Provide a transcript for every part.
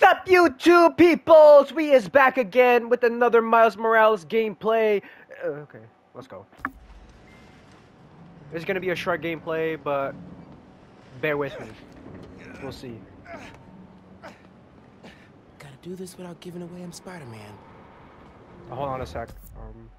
What's up, YouTube peoples? We is back again with another Miles Morales gameplay. Uh, okay, let's go. It's gonna be a short gameplay, but bear with me. We'll see. Gotta do this without giving away I'm Spider-Man. Hold on a sec. Um,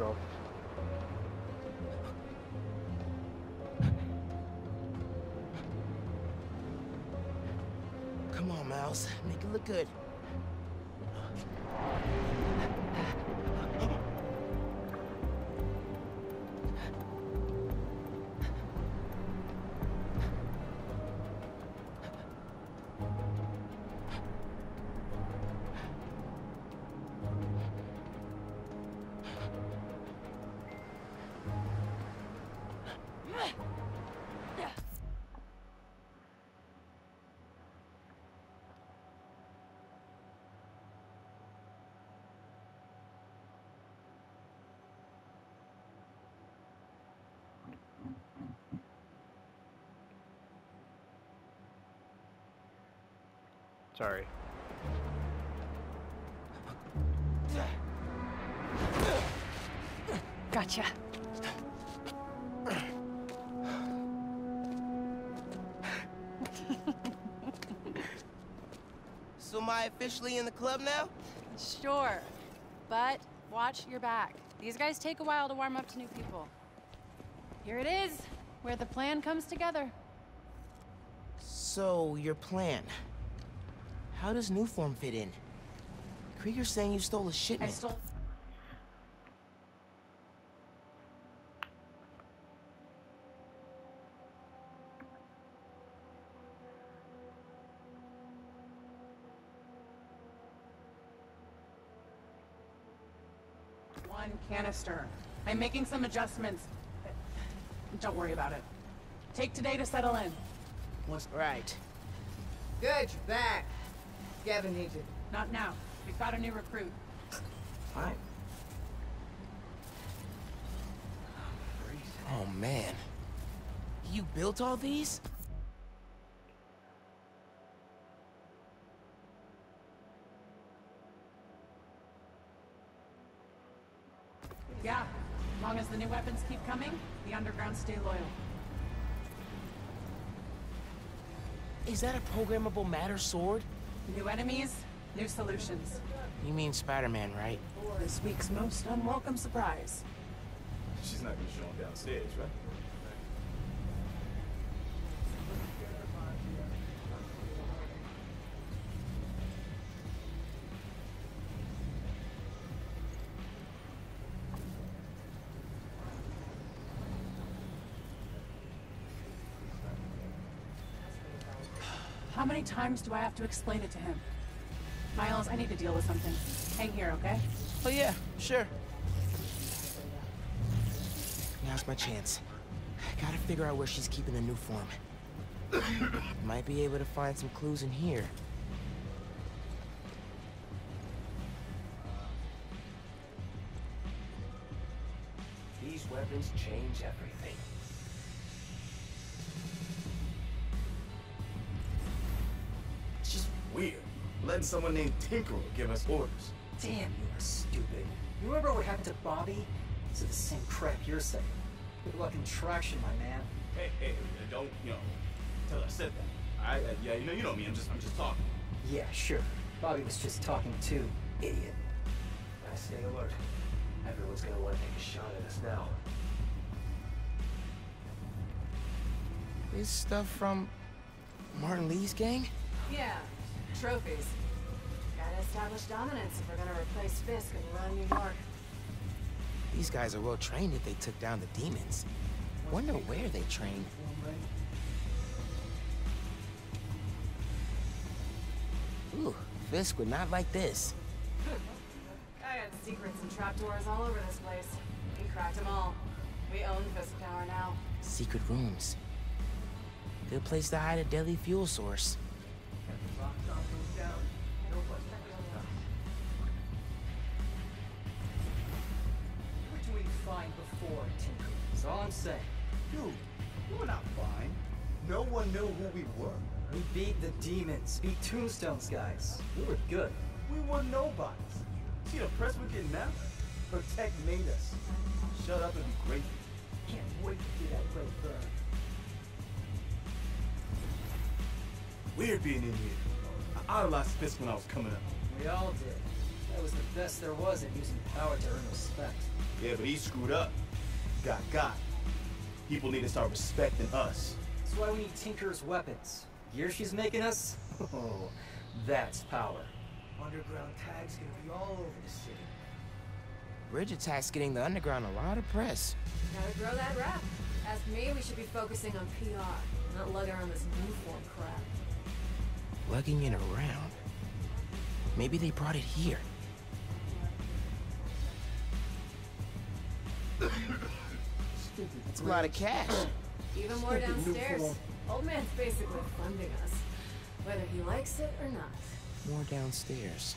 Come on, Miles. Make it look good. Sorry. Gotcha. So am I officially in the club now? Sure. But watch your back. These guys take a while to warm up to new people. Here it is, where the plan comes together. So, your plan. How does Nuform fit in? Krieger's saying you stole a shipment. I stole. One canister. I'm making some adjustments. Don't worry about it. Take today to settle in. What's Right. Good, you're back. Gavin needs it. Not now. We've got a new recruit. Fine. Oh, man. You built all these? Yeah. As long as the new weapons keep coming, the underground stay loyal. Is that a programmable matter sword? New enemies, new solutions. You mean Spider-Man, right? This week's most unwelcome surprise. She's not gonna show him downstairs, right? How many times do I have to explain it to him? Miles, I need to deal with something. Hang here, okay? Oh, yeah, sure. Now's my chance. I Gotta figure out where she's keeping the Nuform. Might be able to find some clues in here. These weapons change everything. Weird. Letting someone named Tinkerer give us orders. Damn, you are stupid. You remember what happened to Bobby? This is the same crap you're saying. Good luck in traction, my man. Hey, hey, don't, you know, tell her I said that. I, uh, yeah, you know, you know me. I'm just, I'm just talking. Yeah, sure. Bobby was just talking too, idiot. I stay alert. Everyone's gonna want to take a shot at us now. This stuff from Martin Li's gang? Yeah, trophies. Gotta establish dominance if we're gonna replace Fisk and run New York. These guys are well trained if they took down the demons. Wonder where they trained. Ooh, Fisk would not like this. I had secrets and trapdoors all over this place. We cracked them all. We own Fisk Tower now. Secret rooms. Good place to hide a deadly fuel source. Fine before, Tinker. That's all I'm saying. Dude, we were not fine. No one knew who we were. We beat the demons, beat Tombstone's guys. We were good. We were nobodies. See the press we're getting now? Protect made us. Shut up and be grateful. Can't wait to do that great burn. Weird being in here. I idolized Fisk when I was coming up. We all did. That was the best there was at using power to earn respect. Yeah, but he screwed up. Got got. People need to start respecting us. That's why we need Tinker's weapons. Gear she's making us? Oh, that's power. Underground tag's gonna be all over the city. Bridge attack's getting the underground a lot of press. Gotta grow that rap. Ask me, we should be focusing on PR, not lugging around this new form crap. Lugging it around. Maybe they brought it here. That's a lot of cash. Even more downstairs. Old man's basically funding us, whether he likes it or not. More downstairs.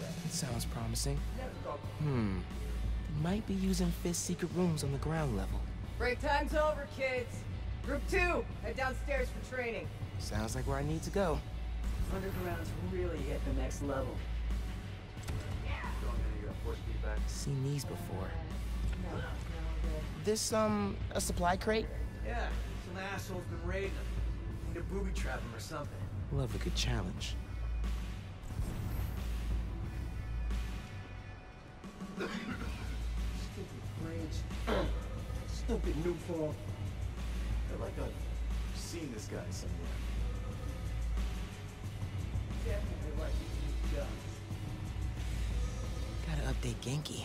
That sounds promising. Hmm. Might be using Fisk's secret rooms on the ground level. Break time's over, kids. Group two, head downstairs for training. Sounds like where I need to go. Underground's really at the next level. Seen these before. This, um, a supply crate? Yeah, some asshole's been raiding them. Need to booby trap him or something. Love a good challenge. Stupid bridge. Stupid new form. I feel like I've seen this guy somewhere. Definitely like these new guns. Gotta update Ganke.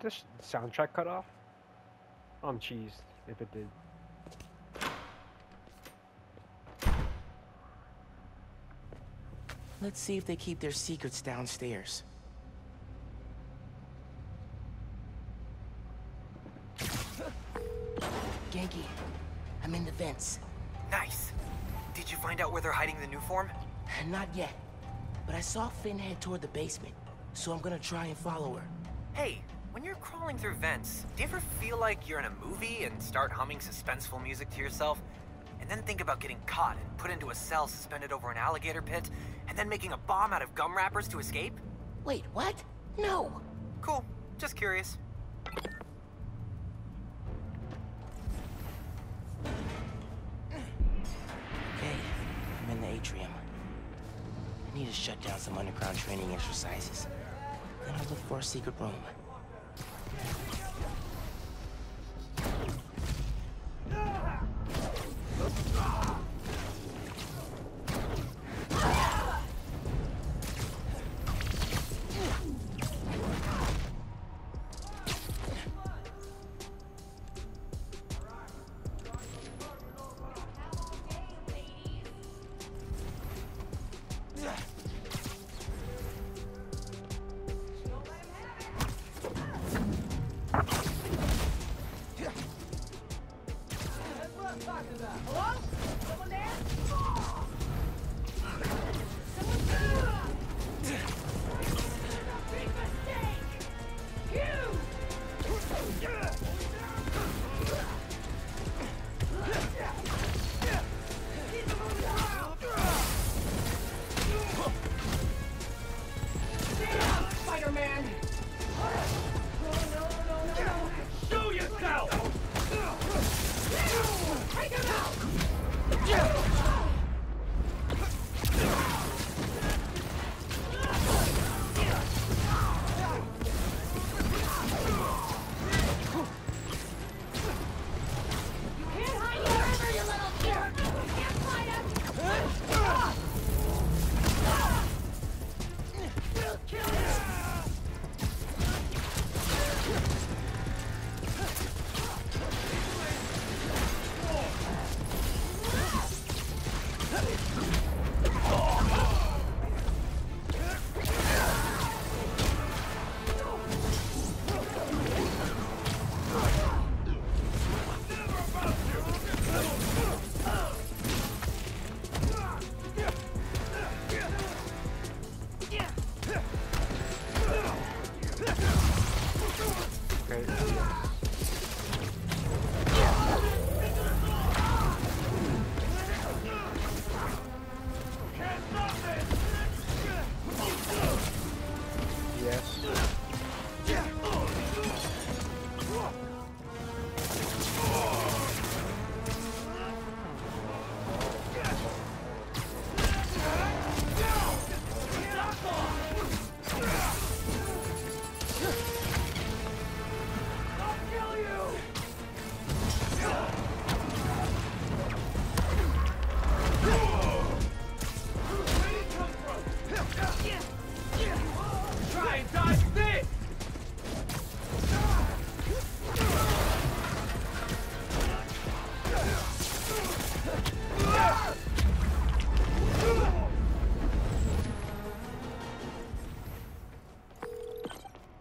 Did this soundtrack cut off? I'm cheesed if it did. Let's see if they keep their secrets downstairs. Ganke, I'm in the vents. Nice. Did you find out where they're hiding the Nuform? Not yet, but I saw Phin head toward the basement, so I'm gonna try and follow her. Hey, when you're crawling through vents, do you ever feel like you're in a movie and start humming suspenseful music to yourself? And then think about getting caught and put into a cell suspended over an alligator pit, and then making a bomb out of gum wrappers to escape? Wait, what? No! Cool. Just curious. Okay, I'm in the atrium. I need to shut down some underground training exercises. Then I'll look for a secret room.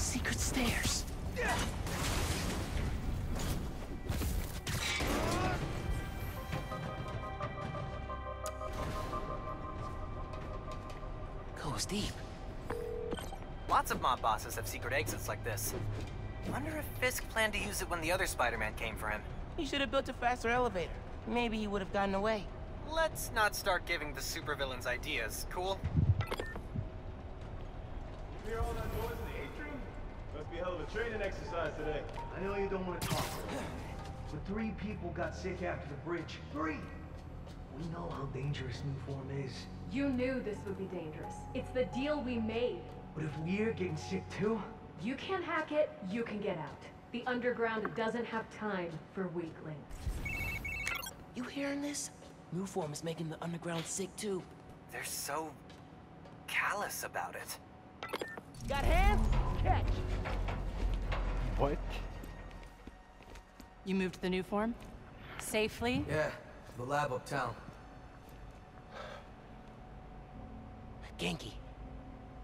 Secret stairs. Goes deep. Lots of mob bosses have secret exits like this. Wonder if Fisk planned to use it when the other Spider-Man came for him. He should have built a faster elevator. Maybe he would have gotten away. Let's not start giving the supervillains ideas, cool? You hear all that noise in the atrium? Must be a hell of a training exercise today. I know you don't want to talk, but three people got sick after the bridge. Three! We know how dangerous Nuform is. You knew this would be dangerous. It's the deal we made. But if we're getting sick too? You can't hack it, you can get out. The underground doesn't have time for weaklings. You hearing this? Nuform is making the underground sick too. They're so... callous about it. Got hands? Catch! What? You moved the Nuform? Safely? Yeah, the lab uptown. Ganke,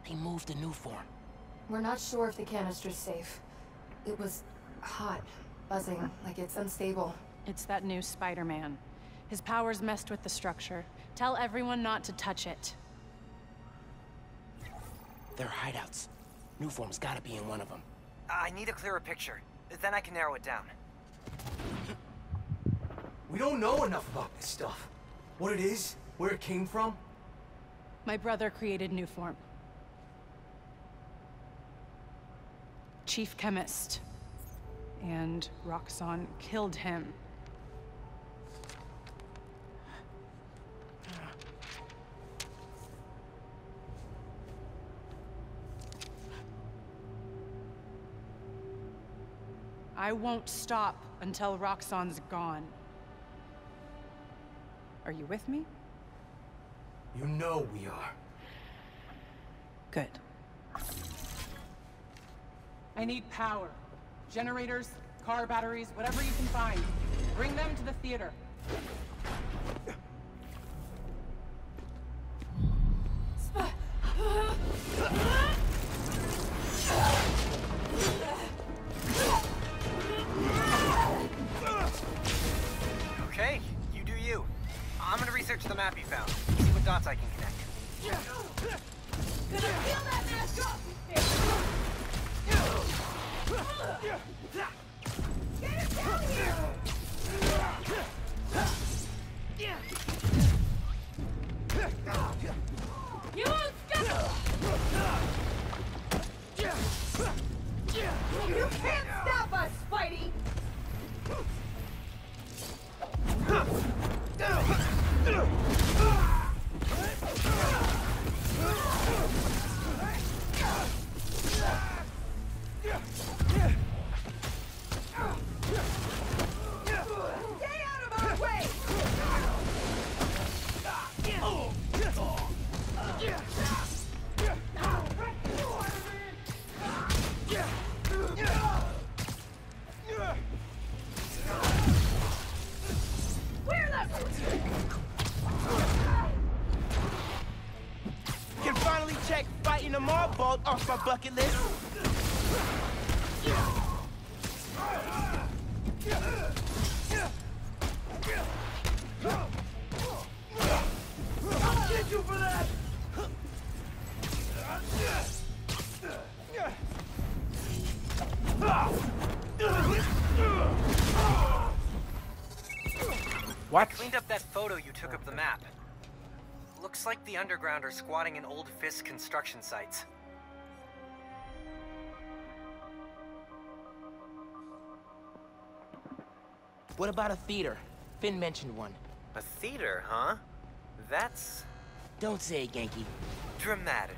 they moved the Nuform. We're not sure if the canister's safe. It was hot, buzzing, like it's unstable. It's that new Spider-Man. His powers messed with the structure. Tell everyone not to touch it. They're hideouts. Nuform's gotta be in one of them. I need a clearer picture. Then I can narrow it down. We don't know enough about this stuff. What it is, where it came from. My brother created Nuform. Chief Chemist. And Roxxon killed him. I won't stop until Roxxon's gone. Are you with me? You know we are. Good. I need power. Generators, car batteries, whatever you can find. Bring them to the theater. I'm research the map you found. See what dots I can connect. Gonna peel that mask off, Get it down here! Bucket list. I'll get you for that! What? Cleaned up that photo you took of the map. Looks like the underground are squatting in old Fisk construction sites. What about a theater? Phin mentioned one. A theater, huh? That's Don't say it, Ganke. dramatic.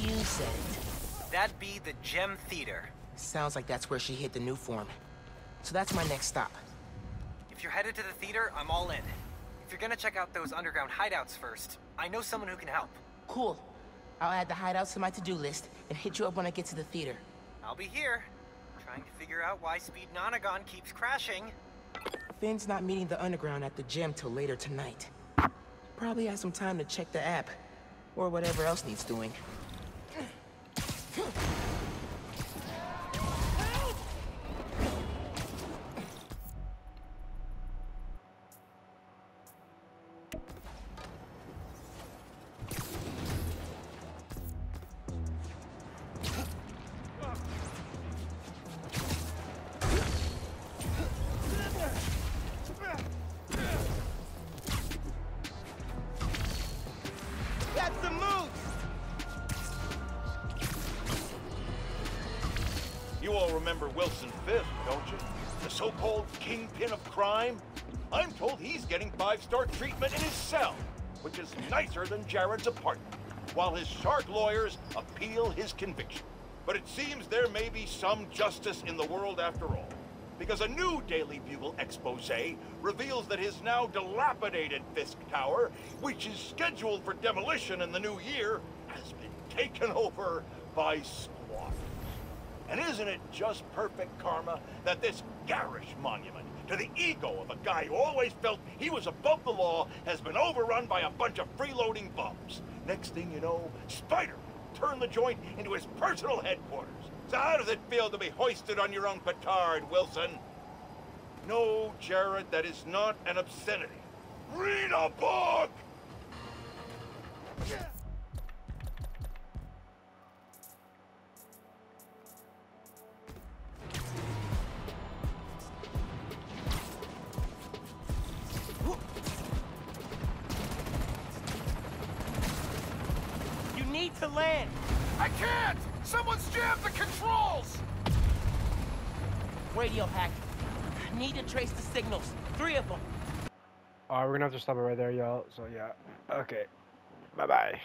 You said it. That'd be the Gem Theater. Sounds like that's where she hit the Nuform. So that's my next stop. If you're headed to the theater, I'm all in. If you're gonna check out those underground hideouts first, I know someone who can help. Cool. I'll add the hideouts to my to-do list and hit you up when I get to the theater. I'll be here, trying to figure out why Speed Nonagon keeps crashing. Phin's not meeting the underground at the gym till later tonight. Probably has some time to check the app. Or whatever else needs doing. Remember Wilson Fisk, don't you? The so-called kingpin of crime? I'm told he's getting five-star treatment in his cell, which is nicer than Jared's apartment, while his shark lawyers appeal his conviction. But it seems there may be some justice in the world after all, because a new Daily Bugle expose reveals that his now dilapidated Fisk Tower, which is scheduled for demolition in the new year, has been taken over by squatters. And isn't it just perfect karma that this garish monument to the ego of a guy who always felt he was above the law has been overrun by a bunch of freeloading bums? Next thing you know, Spider turned the joint into his personal headquarters. So how does it feel to be hoisted on your own petard, Wilson? No, Jared, that is not an obscenity. Read a book! You to stop it right there, y'all. So, yeah. Okay. Bye bye.